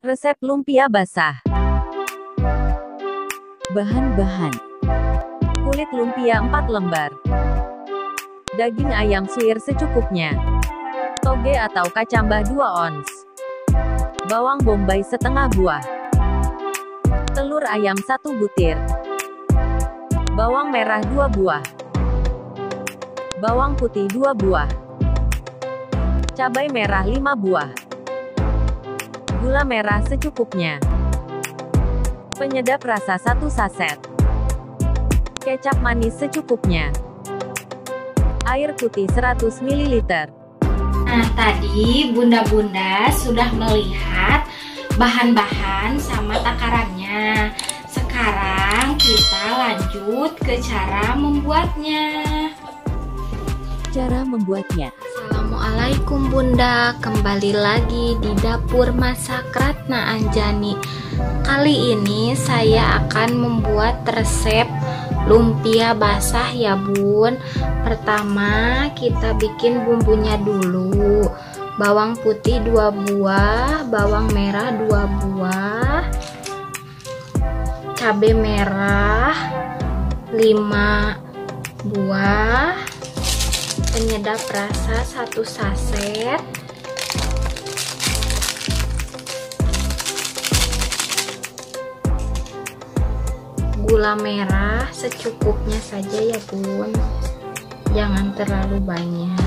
Resep lumpia basah. Bahan-bahan. Kulit lumpia 4 lembar. Daging ayam suir secukupnya. Toge atau kacambah 2 ons. Bawang bombay setengah buah. Telur ayam 1 butir. Bawang merah 2 buah. Bawang putih 2 buah. Cabai merah 5 buah. Gula merah secukupnya. Penyedap rasa 1 saset. Kecap manis secukupnya. Air putih 100 ml. Nah, tadi bunda-bunda sudah melihat bahan-bahan sama takarannya. Sekarang kita lanjut ke cara membuatnya. Cara membuatnya. Assalamualaikum Bunda, kembali lagi di dapur masak Ratna Anjani. Kali ini saya akan membuat resep lumpia basah ya Bun. Pertama kita bikin bumbunya dulu. Bawang putih 2 buah, bawang merah 2 buah, cabai merah 5 buah, penyedap rasa satu saset. Gula merah secukupnya saja ya bun. Jangan terlalu banyak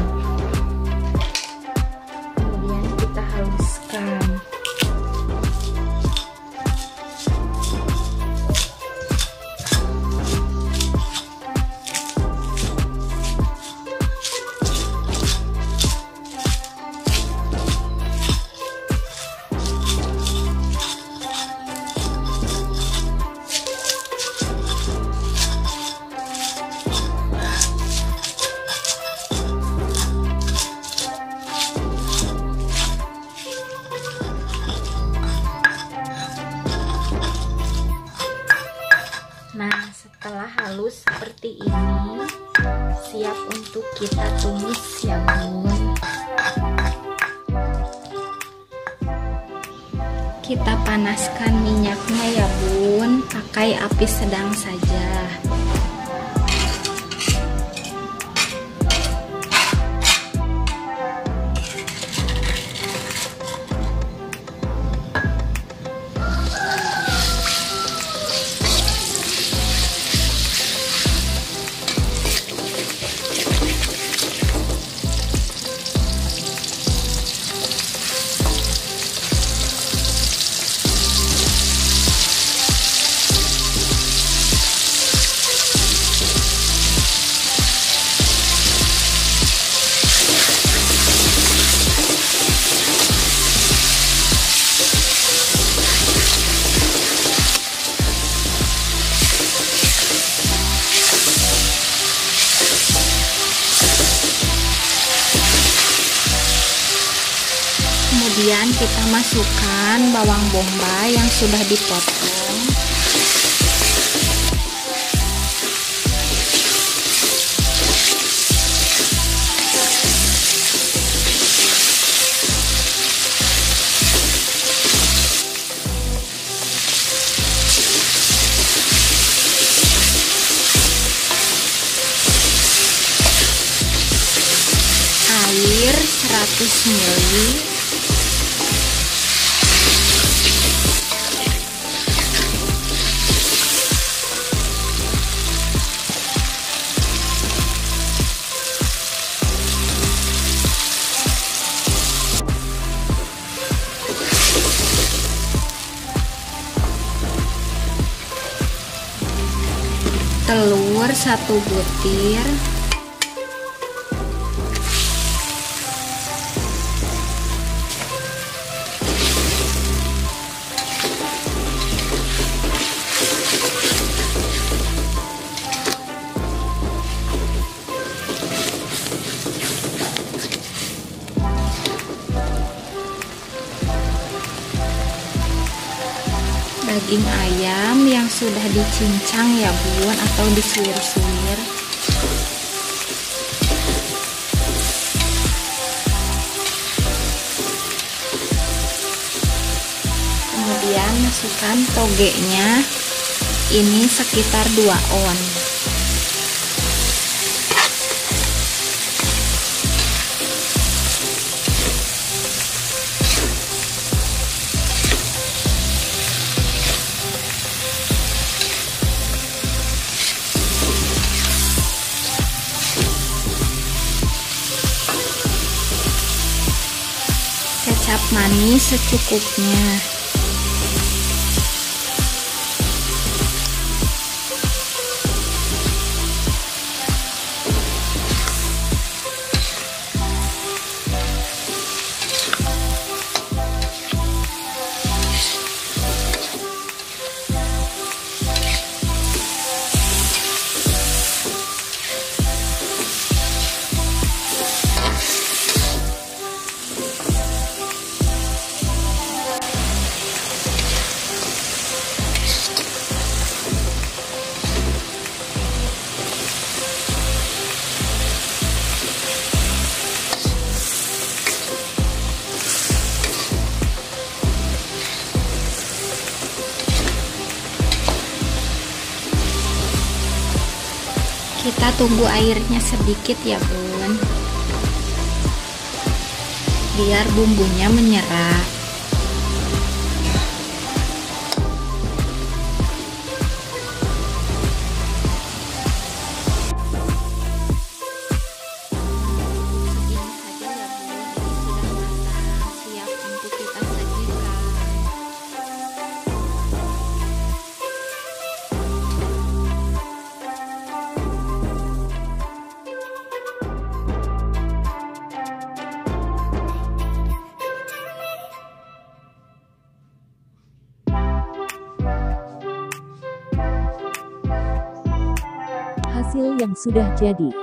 ini, siap untuk kita tumis ya, Bun. Kita panaskan minyaknya ya, Bun. Pakai api sedang saja. Kemudian kita masukkan bawang bombay yang sudah dipotong. Air 100 ml telur satu butir daging ayam yang sudah dicincang ya bun atau disuir-suir kemudian masukkan togenya. Ini sekitar 2 on kecap manis secukupnya kita tunggu airnya sedikit ya bun. Biar bumbunya menyerap hasil yang sudah jadi.